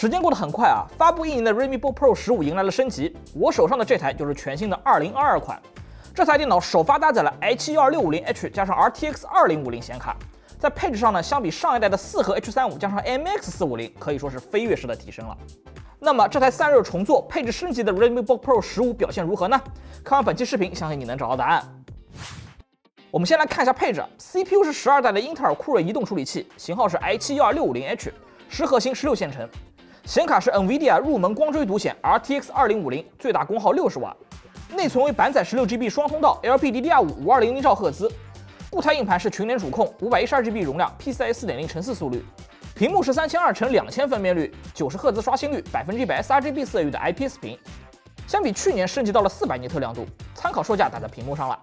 时间过得很快啊，发布一年的 Redmi Book Pro 十五迎来了升级，我手上的这台就是全新的2022款。这台电脑首发搭载了 i7-12650H 加上 RTX 2050显卡，在配置上呢，相比上一代的四核 H35 加上 MX 450，可以说是飞跃式的提升了。那么这台散热重做、配置升级的 Redmi Book Pro 十五表现如何呢？看完本期视频，相信你能找到答案。我们先来看一下配置，CPU 是十二代的英特尔酷睿移动处理器，型号是 i7-12650H，十核心，十六线程。显卡是 NVIDIA 入门光追独显 RTX 2050，最大功耗六十瓦。内存为板载十六 GB 双通道 LPDDR5 五二零零兆赫兹。固态硬盘是群联主控，五百一十二 GB 容量，PCIe 四点零乘四速率。屏幕是三千二乘两千分辨率，九十赫兹刷新率，百分之一百 sRGB 色域的 IPS 屏。相比去年升级到了四百尼特亮度，参考售价打在屏幕上了。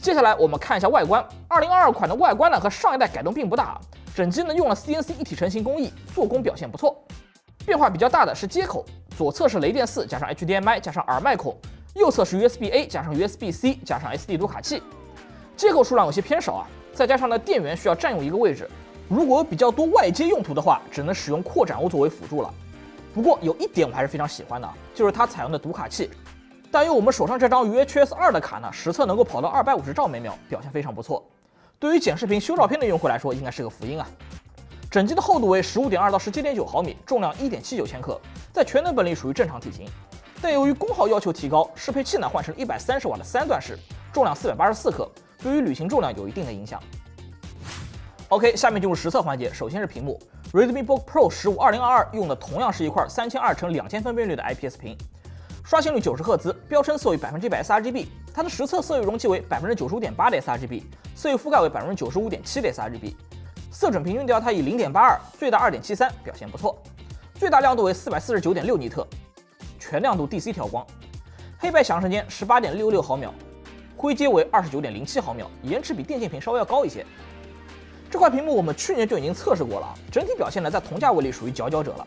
接下来我们看一下外观，二零二二款的外观呢和上一代改动并不大，整机呢用了 CNC 一体成型工艺，做工表现不错。变化比较大的是接口，左侧是雷电四加上 HDMI 加上耳麦孔，右侧是 USB A 加上 USB C 加上 SD 读卡器。接口数量有些偏少啊，再加上呢电源需要占用一个位置，如果有比较多外接用途的话，只能使用扩展坞作为辅助了。不过有一点我还是非常喜欢的，就是它采用的读卡器。但用我们手上这张 UHS 二的卡呢，实测能够跑到二百五十兆每秒，表现非常不错。对于剪视频、修照片的用户来说，应该是个福音啊。整机的厚度为十五点二到十七点九毫米，重量一点七九千克，在全能本里属于正常体型。但由于功耗要求提高，适配器呢换成一百三十瓦的三段式，重量四百八十四克，对于旅行重量有一定的影响。OK，下面进入实测环节，首先是屏幕，Redmi Book Pro 十五二零二二用的同样是一块三千二乘两千分辨率的 IPS 屏。刷新率九十赫兹，标称色域百分之一百 sRGB，它的实测色域容积为百分之九十五点八的 sRGB，色域覆盖为百分之九十五点七的 sRGB，色准平均调它以零点八二，最大二点七三，表现不错。最大亮度为四百四十九点六尼特，全亮度 DC 调光。黑白响时间十八点六六毫秒，灰阶为二十九点零七毫秒，延迟比电竞屏稍微要高一些。这块屏幕我们去年就已经测试过了，整体表现呢在同价位里属于佼佼者了。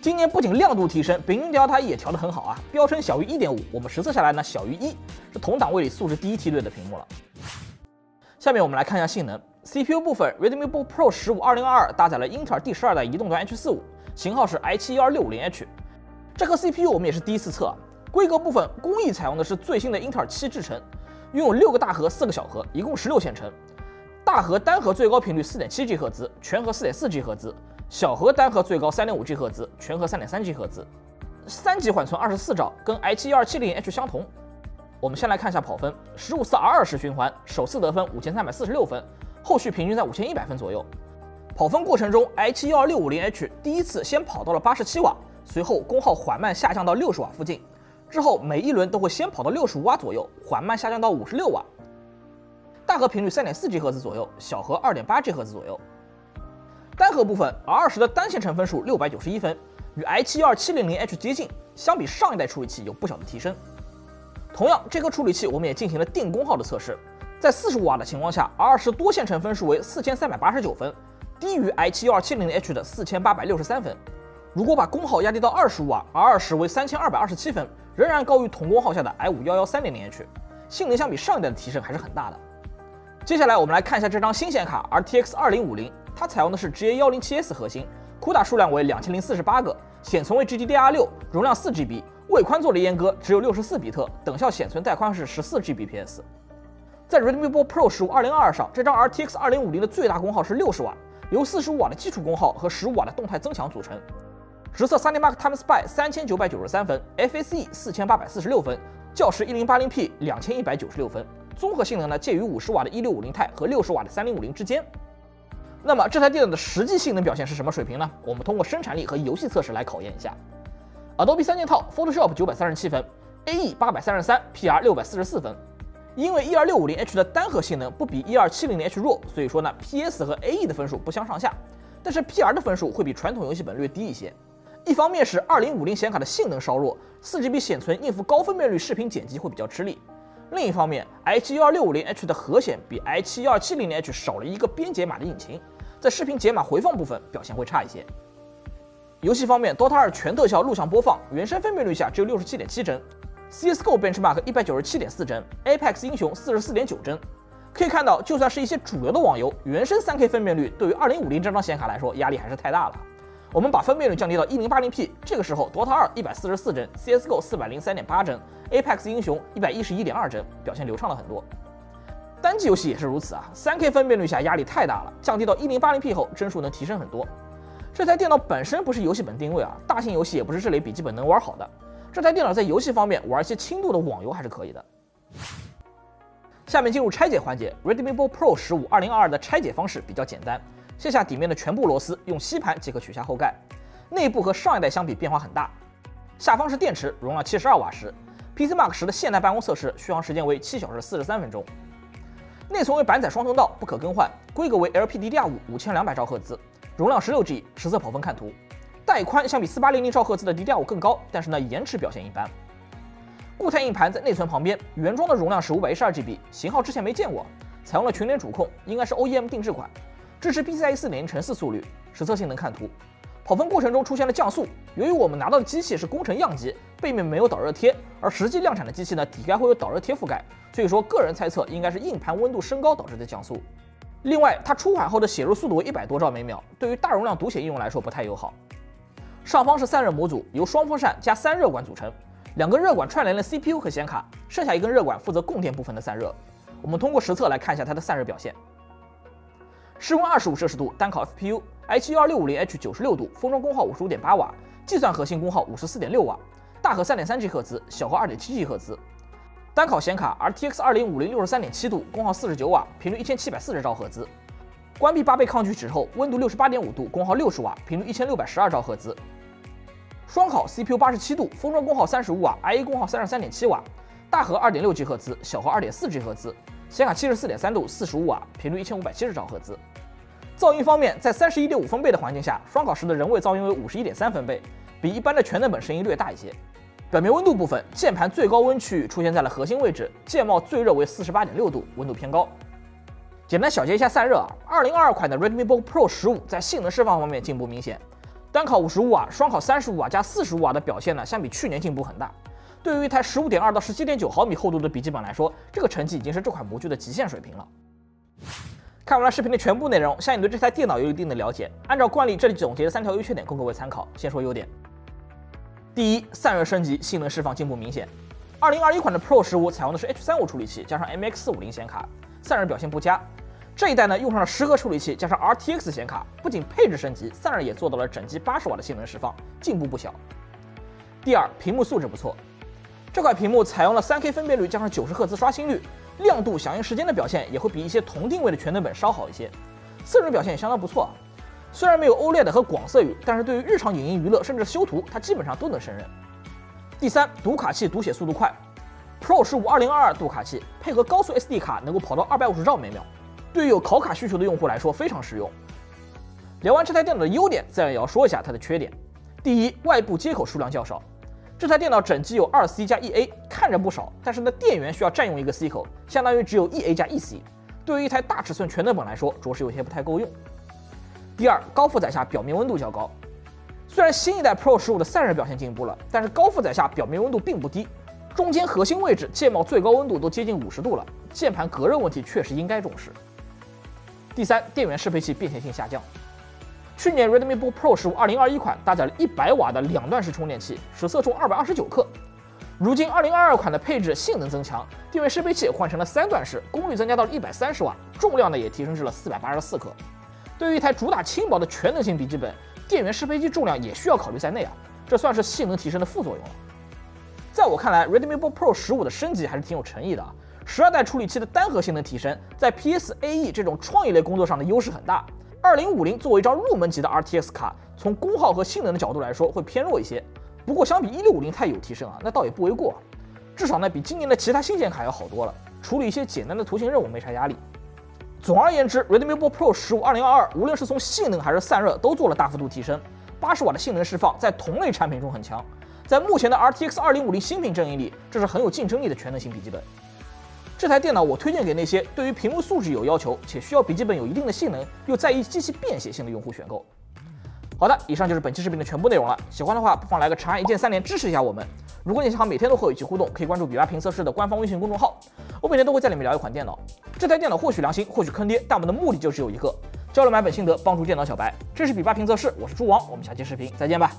今年不仅亮度提升，平均调它也调得很好啊，标称小于一点五，我们实测下来呢小于一，是同档位里素质第一梯队的屏幕了。下面我们来看一下性能，CPU 部分，Redmi Book Pro 十五二零二二搭载了英特尔第十二代移动端 H 四五，型号是 i 七幺二六五零 H，这颗 CPU 我们也是第一次测。规格部分，工艺采用的是最新的英特尔七制程，拥有六个大核，四个小核，一共十六线程。大核单核最高频率四点七 G 赫兹，全核四点四 G 赫兹。小核单核最高三点五 G 赫兹，全核三点三 G 赫兹，三级缓存二十四兆，跟 i7-1270H 相同。我们先来看一下跑分，十五次 R 二十循环，首次得分五千三百四十六分，后续平均在五千一百分左右。跑分过程中，i7-12650H 第一次先跑到了八十七瓦，随后功耗缓慢下降到六十瓦附近，之后每一轮都会先跑到六十五瓦左右，缓慢下降到五十六瓦。大核频率三点四 G 赫兹左右，小核二点八 G 赫兹左右。单核部分，R 二十的单线程分数六百九十一分，与 i7-2700H 接近，相比上一代处理器有不小的提升。同样，这颗处理器我们也进行了电功耗的测试，在四十五瓦的情况下，R 二十多线程分数为四千三百八十九分，低于 i7-2700H 的四千八百六十三分。如果把功耗压低到二十五瓦，R 二十为三千二百二十七分，仍然高于同功耗下的 i5-11300H，性能相比上一代的提升还是很大的。接下来我们来看一下这张新显卡 RTX 二零五零。它采用的是 GA 幺零七 S 核心，CUDA 数量为两千零四十八个，显存为 GDDR 六，容量四 GB，位宽做了阉割，只有六十四比特，等效显存带宽是十四 Gbps。在 Redmi Book Pro 十五二零二二上，这张 RTX 二零五零的最大功耗是六十瓦，由四十五瓦的基础功耗和十五瓦的动态增强组成。实测 3D Mark Time Spy 三千九百九十三分，FSE 四千八百四十六分，教时一零八零 P 两千一百九十六分，综合性能呢介于五十瓦的一六五零 i 和六十瓦的三零五零之间。那么这台电脑的实际性能表现是什么水平呢？我们通过生产力和游戏测试来考验一下。Adobe 三件套，Photoshop 九百三十七分，AE 八百三十三，PR 六百四十四分。因为 E 二六五零 H 的单核性能不比 E 二七零零 H 弱，所以说呢，PS 和 AE 的分数不相上下。但是 PR 的分数会比传统游戏本略低一些。一方面是二零五零显卡的性能稍弱，四 GB 显存应付高分辨率视频剪辑会比较吃力。另一方面，i7-12650H 的核显比 i7-170H 少了一个编解码的引擎。在视频解码回放部分表现会差一些。游戏方面，DOTA 二全特效录像播放，原生分辨率下只有六十七点七帧；CS:GO benchmark 一百九十七点四帧；Apex 英雄四十四点九帧。可以看到，就算是一些主流的网游，原生三 K 分辨率对于二零五零这张显卡来说压力还是太大了。我们把分辨率降低到 1080p，这个时候 DOTA 二一百四十四帧，CSGO 四百零三点八帧，Apex 英雄一百一十一点二帧，表现流畅了很多。单机游戏也是如此啊，3K 分辨率下压力太大了，降低到 1080p 后帧数能提升很多。这台电脑本身不是游戏本定位啊，大型游戏也不是这类笔记本能玩好的。这台电脑在游戏方面玩一些轻度的网游还是可以的。下面进入拆解环节，Redmi Book Pro 十五2022的拆解方式比较简单。卸下底面的全部螺丝，用吸盘即可取下后盖。内部和上一代相比变化很大。下方是电池，容量七十二瓦时。PCMark 十的现代办公测试续航时间为七小时四十三分钟。内存为板载双通道，不可更换。规格为 LPDDR5 五千两百兆赫兹，容量十六 G。实测跑分看图。带宽相比四八零零兆赫兹的 DDR5 更高，但是呢延迟表现一般。固态硬盘在内存旁边，原装的容量是五百一十二 GB，型号之前没见过，采用了群联主控，应该是 OEM 定制款。支持 PCIe 4.0乘四速率，实测性能看图。跑分过程中出现了降速，由于我们拿到的机器是工程样机，背面没有导热贴，而实际量产的机器呢，底盖会有导热贴覆盖，所以说个人猜测应该是硬盘温度升高导致的降速。另外，它出款后的写入速度为一百多兆每秒，对于大容量读写应用来说不太友好。上方是散热模组，由双风扇加三热管组成，两根热管串联了 CPU 和显卡，剩下一根热管负责供电部分的散热。我们通过实测来看一下它的散热表现。室温二十五摄氏度，单烤 FPU，i7 1 2 6 5 0 h 九十六度，封装功耗五十五点八瓦，计算核心功耗五十四点六瓦，大核三点三 G 赫兹，小核二点七 G 赫兹。单烤显卡 RTX 二零五零六十三点七度，功耗四十九瓦，频率一千七百四十兆赫兹。关闭八倍抗锯齿后，温度六十八点五度，功耗六十瓦，频率一千六百十二兆赫兹。双烤 CPU 八十七度，封装功耗三十五瓦，IA 功耗三十三点七瓦，大核二点六 G 赫兹，小核二点四 G 赫兹。显卡七十四点三度，四十五瓦，频率一千五百七十兆赫兹。噪音方面，在三十一点五分贝的环境下，双烤时的人为噪音为五十一点三分贝，比一般的全能本声音略大一些。表面温度部分，键盘最高温区域出现在了核心位置，键帽最热为四十八点六度，温度偏高。简单小结一下散热啊，二零二二款的 Redmi Book Pro 十五在性能释放方面进步明显，单烤五十五瓦，双烤三十五瓦加四十五瓦的表现呢，相比去年进步很大。对于一台十五点二到十七点九毫米厚度的笔记本来说，这个成绩已经是这款模具的极限水平了。看完了视频的全部内容，相信对这台电脑有一定的了解。按照惯例，这里总结了三条优缺点供各位参考。先说优点。第一，散热升级，性能释放进步明显。二零二一款的 Pro 十五采用的是 H 三五处理器，加上 MX 四五零显卡，散热表现不佳。这一代呢，用上了十核处理器，加上 RTX 显卡，不仅配置升级，散热也做到了整机八十瓦的性能释放，进步不小。第二，屏幕素质不错。这块屏幕采用了 3K 分辨率加上九十赫兹刷新率，亮度、响应时间的表现也会比一些同定位的全能本稍好一些，色准表现也相当不错。虽然没有 OLED 和广色域，但是对于日常影音娱乐甚至修图，它基本上都能胜任。第三，读卡器读写速度快，Pro 十五2022读卡器配合高速 SD 卡，能够跑到二百五十兆每秒，对于有考卡需求的用户来说非常实用。聊完这台电脑的优点，自然也要说一下它的缺点。第一，外部接口数量较少。这台电脑整机有二 C 加一 A，看着不少，但是呢，电源需要占用一个 C 口，相当于只有一 A 加一 C。对于一台大尺寸全能本来说，着实有些不太够用。第二，高负载下表面温度较高。虽然新一代 Pro 十五的散热表现进步了，但是高负载下表面温度并不低，中间核心位置键帽最高温度都接近五十度了，键盘隔热问题确实应该重视。第三，电源适配器便携性下降。去年 Redmi Book Pro 十五2021款搭载了一百瓦的两段式充电器，实测重二百二十九克。如今2022款的配置性能增强，电源适配器换成了三段式，功率增加到了一百三十瓦，重量呢也提升至了四百八十四克。对于一台主打轻薄的全能型笔记本，电源适配器重量也需要考虑在内啊，这算是性能提升的副作用了。在我看来，Redmi Book Pro 十五的升级还是挺有诚意的啊。十二代处理器的单核性能提升，在 PSAE 这种创意类工作上的优势很大。二零五零作为一张入门级的 RTX 卡，从功耗和性能的角度来说会偏弱一些。不过相比一六五零钛有提升啊，那倒也不为过。至少呢比今年的其他新显卡要好多了，处理一些简单的图形任务没啥压力。总而言之，Redmi Book Pro 十五二零二二无论是从性能还是散热都做了大幅度提升，八十瓦的性能释放在同类产品中很强，在目前的 RTX 二零五零新品阵营里，这是很有竞争力的全能型笔记本。这台电脑我推荐给那些对于屏幕素质有要求，且需要笔记本有一定的性能，又在意机器便携性的用户选购。好的，以上就是本期视频的全部内容了。喜欢的话，不妨来个长按一键三连支持一下我们。如果你想每天都和我一起互动，可以关注比巴评测室的官方微信公众号，我每天都会在里面聊一款电脑。这台电脑或许良心，或许坑爹，但我们的目的就只有一个，交流买本心得，帮助电脑小白。这是比巴评测室，我是猪王，我们下期视频再见吧。